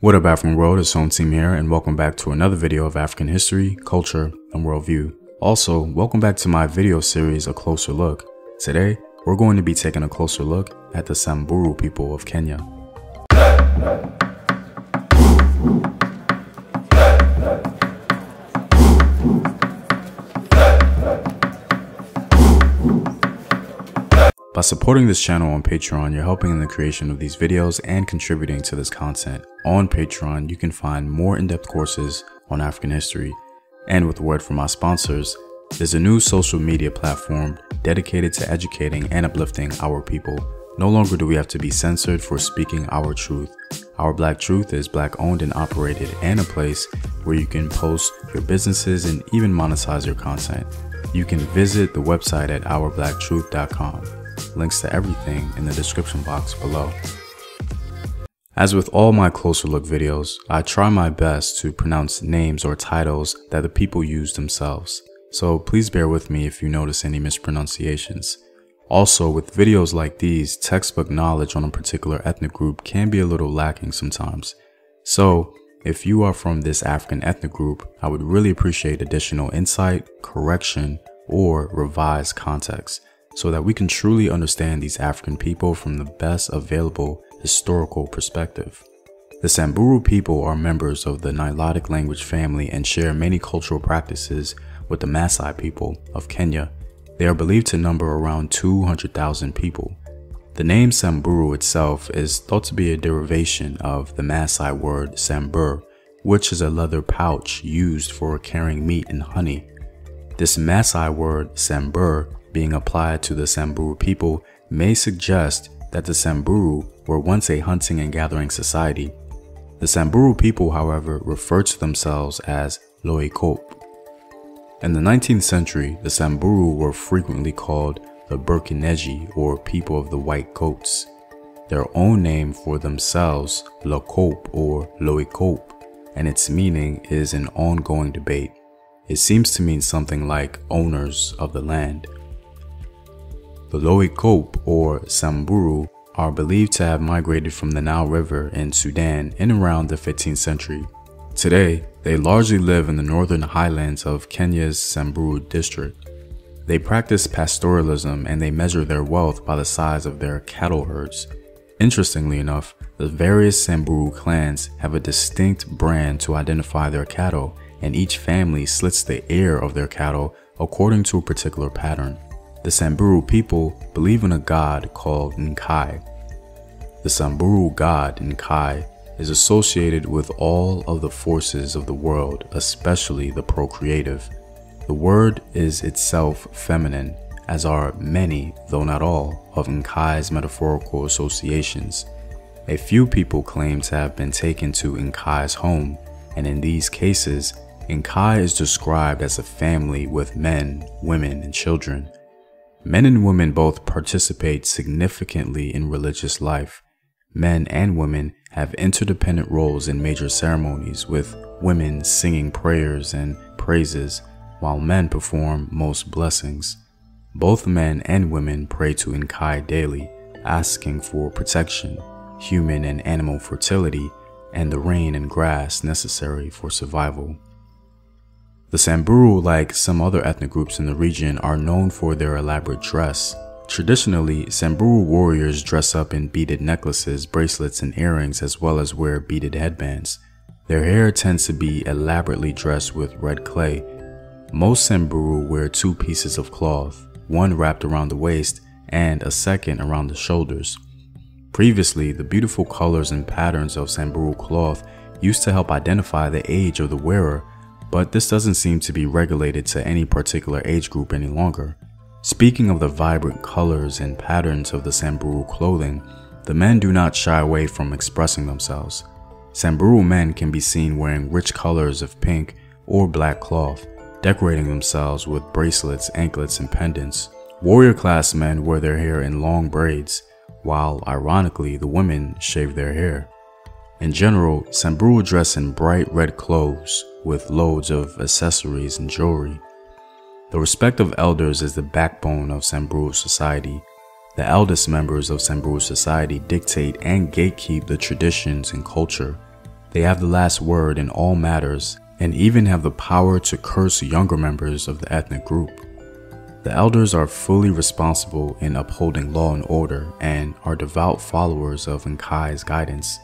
What up African world, it's Home Team here and welcome back to another video of African history, culture, and worldview. Also, welcome back to my video series A Closer Look. Today, we're going to be taking a closer look at the Samburu people of Kenya. By supporting this channel on Patreon, you're helping in the creation of these videos and contributing to this content. On Patreon, you can find more in-depth courses on African history. And with word from our sponsors, there's a new social media platform dedicated to educating and uplifting our people. No longer do we have to be censored for speaking our truth. Our Black Truth is black owned and operated and a place where you can post your businesses and even monetize your content. You can visit the website at ourbblacktruth.com. Links to everything in the description box below. As with all my closer look videos, I try my best to pronounce names or titles that the people use themselves, so please bear with me if you notice any mispronunciations. Also, with videos like these, textbook knowledge on a particular ethnic group can be a little lacking sometimes. So, if you are from this African ethnic group, I would really appreciate additional insight, correction, or revised context so that we can truly understand these African people from the best available historical perspective. The Samburu people are members of the Nilotic language family and share many cultural practices with the Maasai people of Kenya. They are believed to number around 200,000 people. The name Samburu itself is thought to be a derivation of the Maasai word sambur, which is a leather pouch used for carrying meat and honey. This Maasai word sambur being applied to the Samburu people may suggest that the Samburu were once a hunting and gathering society. The Samburu people, however, refer to themselves as Loikop. In the 19th century, the Samburu were frequently called the Burkineji or people of the white goats. Their own name for themselves, Lokop or Loikop, and its meaning is an ongoing debate. It seems to mean something like owners of the land. The Loikop or Samburu are believed to have migrated from the Nile River in Sudan in around the 15th century. Today, they largely live in the northern highlands of Kenya's Samburu district. They practice pastoralism and they measure their wealth by the size of their cattle herds. Interestingly enough, the various Samburu clans have a distinct brand to identify their cattle, and each family slits the ear of their cattle according to a particular pattern. The Samburu people believe in a god called Nkai. The Samburu god Nkai is associated with all of the forces of the world, especially the procreative. The word is itself feminine, as are many, though not all, of Nkai's metaphorical associations. A few people claim to have been taken to Nkai's home, and in these cases, Nkai is described as a family with men, women, and children. Men and women both participate significantly in religious life. Men and women have interdependent roles in major ceremonies, with women singing prayers and praises, while men perform most blessings. Both men and women pray to Nkai daily, asking for protection, human and animal fertility, and the rain and grass necessary for survival. The Samburu, like some other ethnic groups in the region, are known for their elaborate dress. Traditionally, Samburu warriors dress up in beaded necklaces, bracelets, and earrings as well as wear beaded headbands. Their hair tends to be elaborately dressed with red clay. Most Samburu wear two pieces of cloth, one wrapped around the waist and a second around the shoulders. Previously, the beautiful colors and patterns of Samburu cloth used to help identify the age of the wearer but this doesn't seem to be regulated to any particular age group any longer. Speaking of the vibrant colors and patterns of the Samburu clothing, the men do not shy away from expressing themselves. Samburu men can be seen wearing rich colors of pink or black cloth, decorating themselves with bracelets, anklets, and pendants. Warrior class men wear their hair in long braids, while ironically the women shave their hair. In general, Samburu dress in bright red clothes with loads of accessories and jewelry. The respect of elders is the backbone of Samburu society. The eldest members of Samburu society dictate and gatekeep the traditions and culture. They have the last word in all matters and even have the power to curse younger members of the ethnic group. The elders are fully responsible in upholding law and order and are devout followers of Nkai's guidance.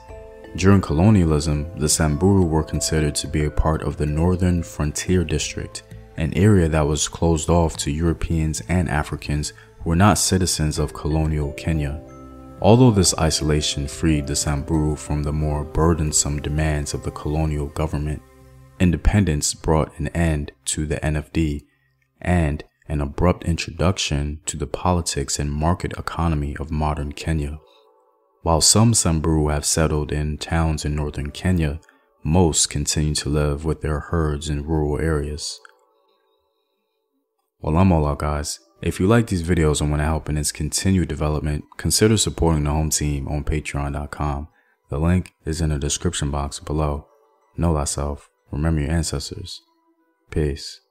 During colonialism, the Samburu were considered to be a part of the Northern Frontier District, an area that was closed off to Europeans and Africans who were not citizens of colonial Kenya. Although this isolation freed the Samburu from the more burdensome demands of the colonial government, independence brought an end to the NFD and an abrupt introduction to the politics and market economy of modern Kenya. While some Samburu have settled in towns in northern Kenya, most continue to live with their herds in rural areas. Well, I'm all out, guys. If you like these videos and want to help in its continued development, consider supporting the home team on patreon.com. The link is in the description box below. Know thyself. Remember your ancestors. Peace.